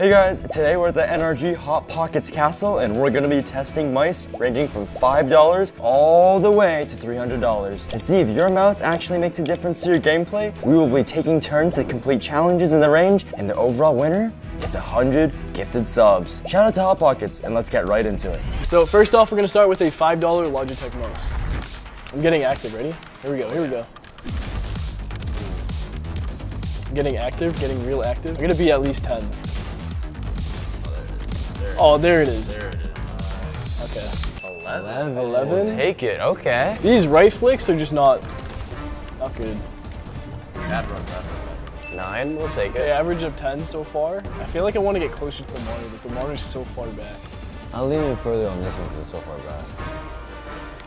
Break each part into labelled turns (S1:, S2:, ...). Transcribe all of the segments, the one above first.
S1: Hey guys, today we're at the NRG Hot Pockets Castle and we're gonna be testing mice ranging from $5 all the way to $300. To see if your mouse actually makes a difference to your gameplay, we will be taking turns to complete challenges in the range and the overall winner gets 100 gifted subs. Shout out to Hot Pockets and let's get right into it.
S2: So first off, we're gonna start with a $5 Logitech mouse. I'm getting active, ready? Here we go, here we go. Getting active, getting real active. I'm gonna be at least 10. Oh, there it is.
S3: There it is.
S2: Okay.
S3: 11.
S2: 11?
S3: Take it, okay.
S2: These right flicks are just not, not good.
S3: Bad run, bad run. Nine, we'll take
S2: The
S3: it.
S2: average of 10 so far. I feel like I want to get closer to the monitor, but the monitor's so far back.
S4: I'll lean in further on this one because it's so far back.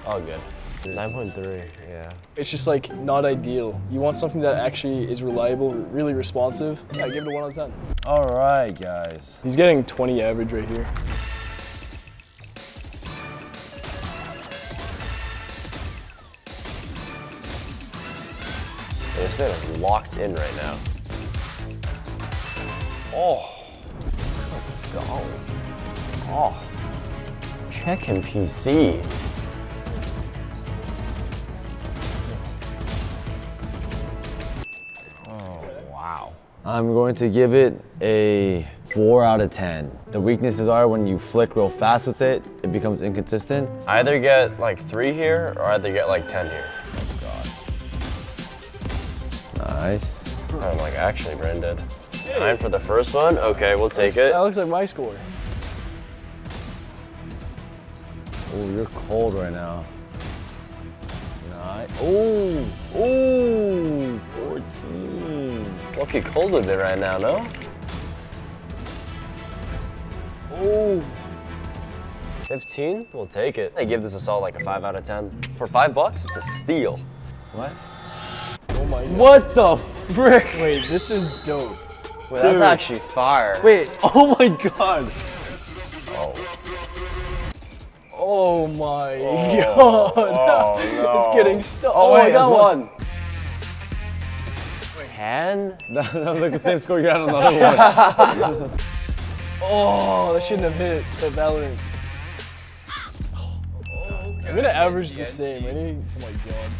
S3: All good. 9.3, yeah.
S2: It's just like not ideal. You want something that actually is reliable, really responsive. Yeah, give it a 1 out of 10.
S4: All right, guys.
S2: He's getting 20 average right here.
S3: This man is locked in right now. Oh. Golly. Oh. Check him PC.
S4: I'm going to give it a 4 out of 10. The weaknesses are when you flick real fast with it, it becomes inconsistent.
S3: I Either get like three here or I either get like 10 here. Oh god.
S4: Nice.
S3: I'm like actually brain dead. Nine for the first one. Okay, we'll take it.
S2: That looks like my score.
S4: Oh, you're cold right now. Nice. Oh, oh, 14.
S3: Lucky cold a bit right now, no?
S4: Oh.
S3: 15? We'll take it. I give this assault like a 5 out of 10. For 5 bucks, it's a steal.
S4: What?
S2: Oh my god.
S4: What the frick?
S2: Wait, this is dope.
S3: Wait, that's actually fire.
S4: Wait, oh my god.
S2: Oh my oh. god.
S3: Oh, no.
S2: it's getting stuck.
S3: Oh, oh wait,
S2: I got
S3: there's
S2: one.
S3: One. 10?
S4: That, that was like the same score you had on the other one.
S2: Oh, that shouldn't have hit the Valorant. I'm gonna average the same. Ready? Oh my god.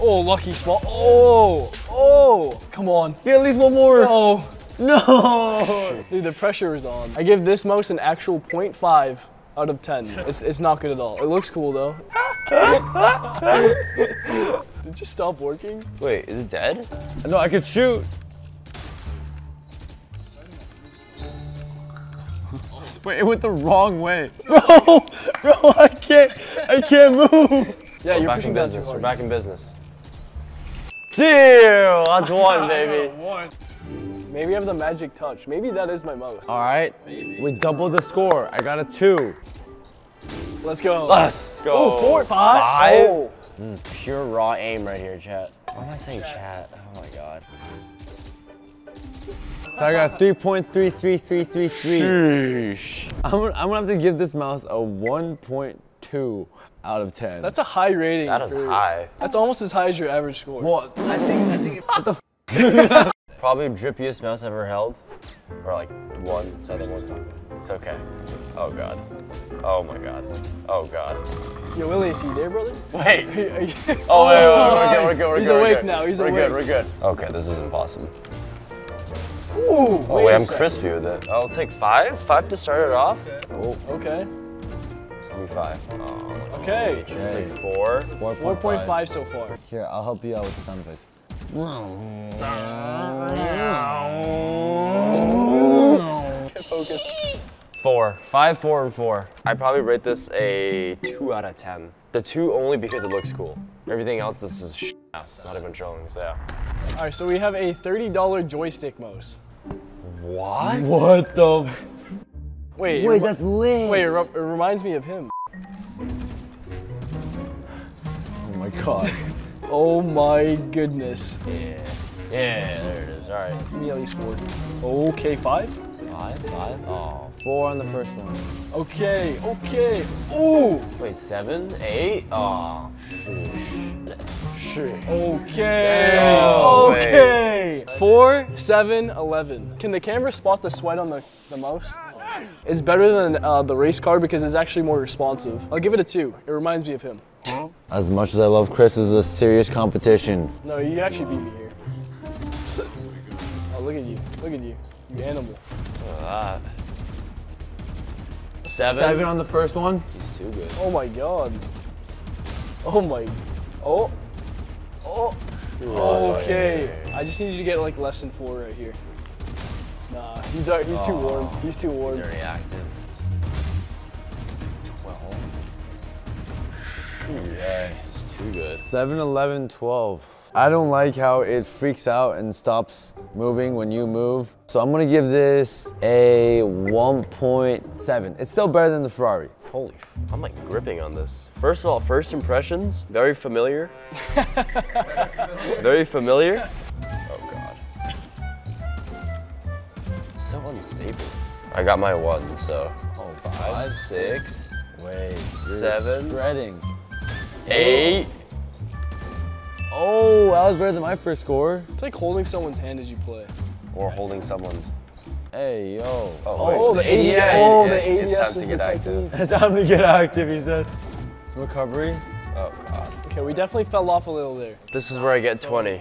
S2: Oh, lucky spot. Oh, oh, come on.
S4: Get at least one more.
S2: Oh,
S4: No.
S2: dude, the pressure is on. I give this mouse an actual 0.5 out of 10. It's, it's not good at all. It looks cool though. Did you stop working?
S3: Wait, is it dead?
S4: No, I could shoot. Wait, it went the wrong way. Bro, bro, I can't, I can't move.
S2: Yeah,
S3: We're
S2: you're
S3: back
S2: pushing
S3: in
S2: too
S3: business. We're back in business. Deal! That's one, baby. one.
S2: Maybe I have the magic touch. Maybe that is my mouse.
S4: All right, we doubled the score. I got a two.
S2: Let's go.
S3: Let's go.
S2: Oh, four, five.
S3: Five?
S2: Oh.
S3: This is pure raw aim right here, chat. Why am I saying chat? Oh my god.
S4: So I got 3.33333.
S3: Sheesh.
S4: I'm, gonna- I'm gonna have to give this mouse a 1.2 out of 10.
S2: That's a high rating.
S3: That is
S2: for-
S3: high.
S2: That's almost as high as your average score.
S4: well, I think, I think, what the f
S3: Probably drippiest mouse I've ever held. Or like one, so the one. It's okay. Oh god. Oh my god. Oh god.
S2: Yo, Willie, is he there, brother?
S3: Wait. Oh, wait, wait, wait, we're good, we're good, we're
S2: He's
S3: good. we're
S2: awake
S3: good.
S2: now, he's awake.
S3: we're good, we're good. Okay, this is impossible.
S2: Ooh,
S3: Oh
S2: wait,
S3: wait,
S2: a
S3: I'm
S2: sec.
S3: crispy with it. I'll take five? Five to start it off? Oh.
S2: Okay,
S3: Give me five. Oh,
S2: okay.
S3: I'll take four.
S2: 4.5 so far.
S4: Here, I'll help you out with the sound effects.
S2: Focus.
S3: Four. Five, four, and four. I'd probably rate this a two out of ten. The two only because it looks cool. Everything else this is sh- ass. Not even trolling, so yeah.
S2: All right, so we have a $30 joystick mouse.
S3: What?
S4: What the?
S2: Wait,
S4: Wait, that's lit.
S2: wait, it, re- it reminds me of him.
S4: Oh my god.
S2: Oh my goodness.
S3: Yeah. Yeah, there it is. All right.
S2: Give me at least four. Okay, five.
S4: Five, five. Oh, four on the first one.
S2: Okay, okay. Ooh.
S3: Wait, seven, eight? Oh.
S2: Okay.
S3: Oh, wait.
S2: okay. Four, seven, eleven. Can the camera spot the sweat on the, the mouse? It's better than uh, the race car because it's actually more responsive. I'll give it a two. It reminds me of him.
S4: As much as I love Chris, this is a serious competition.
S2: No, you actually beat me here. Oh, look at you. Look at you. You animal.
S3: That. Seven.
S4: Seven on the first one.
S3: He's too good.
S2: Oh my god. Oh my. Oh. Oh. Okay. I just need you to get like less than four right here. Nah, he's uh, he's too warm. He's too warm.
S3: Very active. Twelve. Yeah, he's too good.
S4: 7, 11, 12. I don't like how it freaks out and stops moving when you move. So I'm gonna give this a 1.7. It's still better than the Ferrari.
S3: Holy, f- I'm like gripping on this. First of all, first impressions, very familiar. very familiar. Oh god. It's So unstable. I got my one, so.
S4: Oh,
S3: Five, six,
S4: Wait,
S3: Seven.
S4: Spreading.
S3: eight.
S4: Oh, that was better than my first score.
S2: It's like holding someone's hand as you play.
S3: Or holding someone's.
S4: Hey, yo.
S2: Oh, oh
S3: wait.
S2: the ADS.
S3: Yeah,
S2: Oh,
S3: it's-
S2: the
S3: it's
S2: ADS
S3: time to get active.
S2: technique.
S4: It's time to get active, he said. Some recovery.
S3: Oh god.
S2: Okay, we definitely fell off a little there.
S3: This is where I get 20.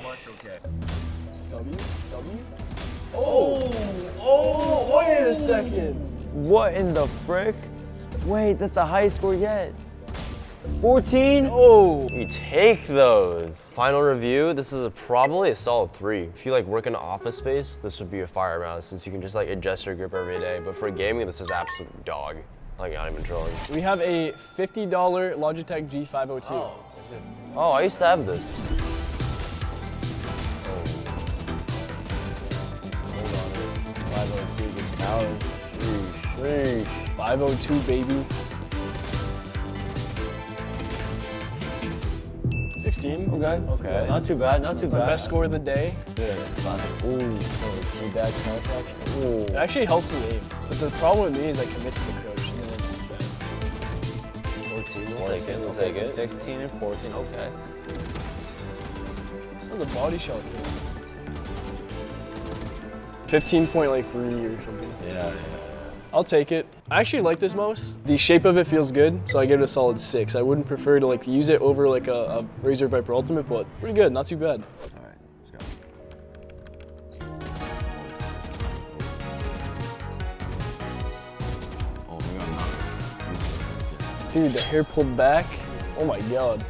S2: W, W. Oh, oh, oh, wait a second.
S4: What in the frick? Wait, that's the highest score yet. 14?
S2: Oh,
S3: We take those. Final review, this is a, probably a solid three. If you like work in office space, this would be a fire round since you can just like adjust your grip every day. But for gaming, this is absolute dog. Like not even trolling.
S2: we have a $50 Logitech G502.
S3: Oh, I used to have this.
S2: Oh Sheesh. 502, baby. 16.
S4: Okay.
S3: Okay.
S4: Not too bad, not too bad.
S2: Best score of the day. Yeah.
S4: Ooh, see that count action?
S2: It actually helps me aim. But the problem with me is I commit to the crouch and then it's bad.
S3: 14, we'll take it, we'll
S4: Okay,
S3: take it.
S4: 16 and 14, okay.
S2: That was a body shot kill. 15 point like three or something.
S4: Yeah,
S2: I'll take it. I actually like this mouse. The shape of it feels good, so I give it a solid six. I wouldn't prefer to like use it over like a, a Razer Viper Ultimate, but pretty good, not too bad.
S4: Alright, let's go. Oh, we got knocked.
S2: Dude, the hair pulled back. Oh my god.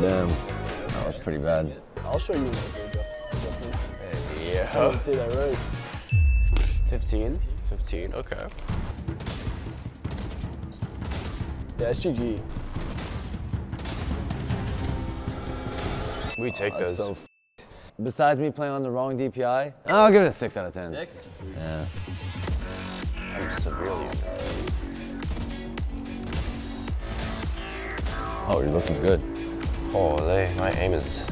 S4: Damn. That was pretty bad.
S2: I'll show you adjustments. I
S3: Yeah.
S2: didn't say that right.
S3: 15? 15, okay.
S2: Yeah, SGG.
S3: We take
S4: That's
S3: those.
S4: so Besides me playing on the wrong DPI, I'll give it a 6 out of 10.
S3: Six?
S4: Yeah.
S3: I'm severely
S4: Oh, you're looking good.
S3: Oh, they, my aim is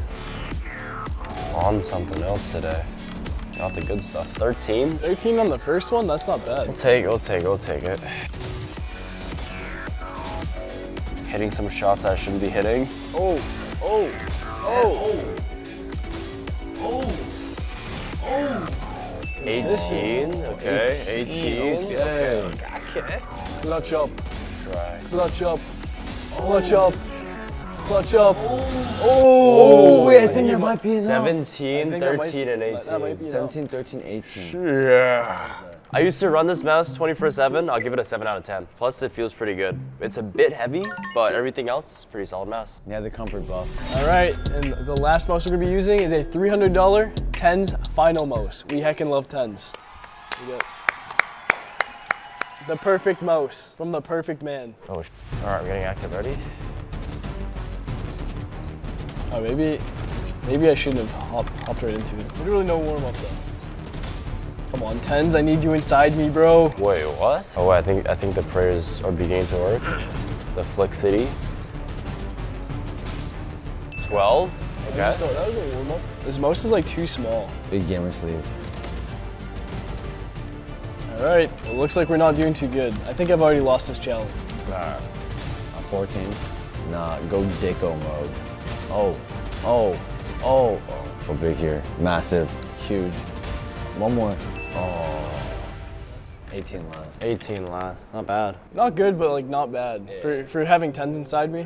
S3: on something else today. Not the good stuff. 13?
S2: 13 on the first one, that's not bad.
S3: We'll take, we'll take, we'll take it. Hitting some shots I shouldn't be hitting.
S2: Oh, oh, oh, oh, oh.
S3: 18, okay, 18.
S4: Okay.
S3: Okay.
S2: Clutch up,
S3: Try.
S2: clutch up, clutch up, clutch up.
S4: Oh,
S2: Oh,
S4: wait, I think that might be enough.
S3: 17,
S2: think that might-
S3: 13, and 18.
S4: 17, 13, 18.
S3: Yeah. I used to run this mouse 24 7. I'll give it a 7 out of 10. Plus, it feels pretty good. It's a bit heavy, but everything else is pretty solid mouse.
S4: Yeah, the comfort buff.
S2: All right, and the last mouse we're gonna be using is a $300 TenZ Final mouse. We heckin' love TenZ. We got the perfect mouse from the perfect man.
S3: Oh, sh- All right, we're getting active. Ready?
S2: Oh, maybe, maybe I shouldn't have hop, hopped right into it. Literally no warm up though. Come on, TenZ, I need you inside me, bro.
S3: Wait, what? Oh, wait, I think I think the prayers are beginning to work. The Flick City. 12.
S2: That was, just
S3: Okay.
S2: a, that was a warm up. This mouse is like too small.
S4: Big gamer sleeve.
S2: All right, well, looks like we're not doing too good. I think I've already lost this challenge.
S3: Alright.
S4: A 14. Nah, go Dicko mode. Oh, oh, oh, oh. Go big here. Massive, huge. One more. Oh. 18 last.
S3: 18 last. Not bad.
S2: Not good, but like not bad for for having TenZ inside me.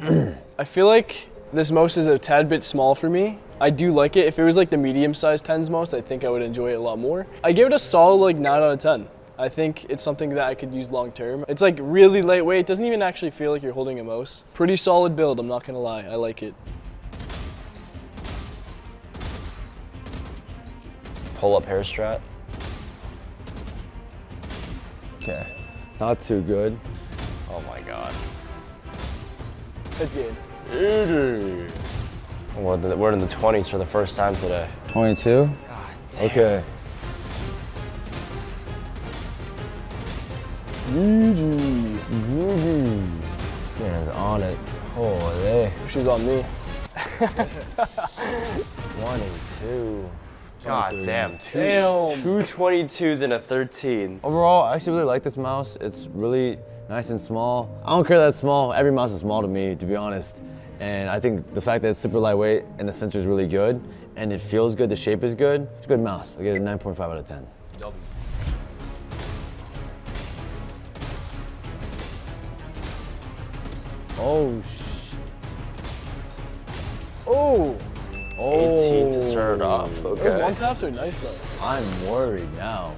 S2: I feel like this most is a tad bit small for me. I do like it. If it was like the medium-sized TenZ most, I think I would enjoy it a lot more. I give it a solid like nine out of ten. I think it's something that I could use long term. It's like really lightweight. It doesn't even actually feel like you're holding a mouse. Pretty solid build. I'm not gonna lie. I like it.
S3: Pull up hair strat.
S4: Okay. Not too good.
S3: Oh my god.
S2: It's good.
S3: We're in, the, we're in the 20s for the first time today.
S4: 22? Okay.
S3: Man is on it. Holy. Eh?
S2: She's on me.
S3: One and two. God damn. Two,
S2: Damn.
S3: two 22s and a 13.
S4: Overall, I actually really like this mouse. It's really nice and small. I don't care that it's small. Every mouse is small to me, to be honest. And I think the fact that it's super lightweight and the sensor is really good and it feels good, the shape is good, it's a good mouse. I get a 9.5 out of 10. Oh, sh.
S2: Oh,
S3: 18 to start off. Okay.
S2: those one taps are nice though.
S4: I'm worried now.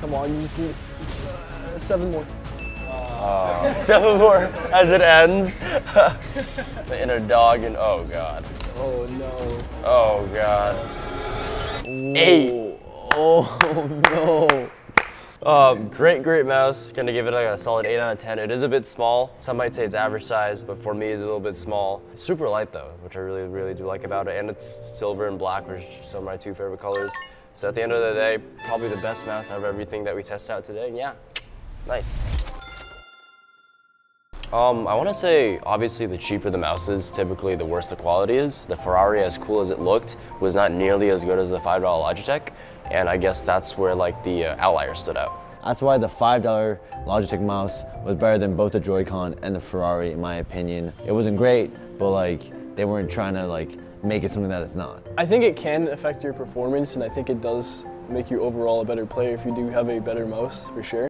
S2: Come on, you just need uh, seven more.
S3: Seven more as it ends. the inner dog and oh god.
S2: Oh no.
S3: Oh god. Eight.
S4: Oh no.
S3: Um, great, great mouse. Gonna give it like a solid 8 out of 10. It is a bit small. Some might say it's average size, but for me it's a little bit small. Super light though, which I really, really do like about it. And it's silver and black, which are some of my two favorite colors. So at the end of the day, probably the best mouse out of everything that we tested out today. Yeah, nice. Um, I want to say, obviously, the cheaper the mouse is, typically the worse the quality is. The Ferrari, as cool as it looked, was not nearly as good as the $5 Logitech, and I guess that's where like the uh, outlier stood out.
S4: That's why the $5 Logitech mouse was better than both the Joy-Con and the Ferrari, in my opinion. It wasn't great, but like, they weren't trying to like make it something that it's not.
S2: I think it can affect your performance, and I think it does make you overall a better player if you do have a better mouse, for sure.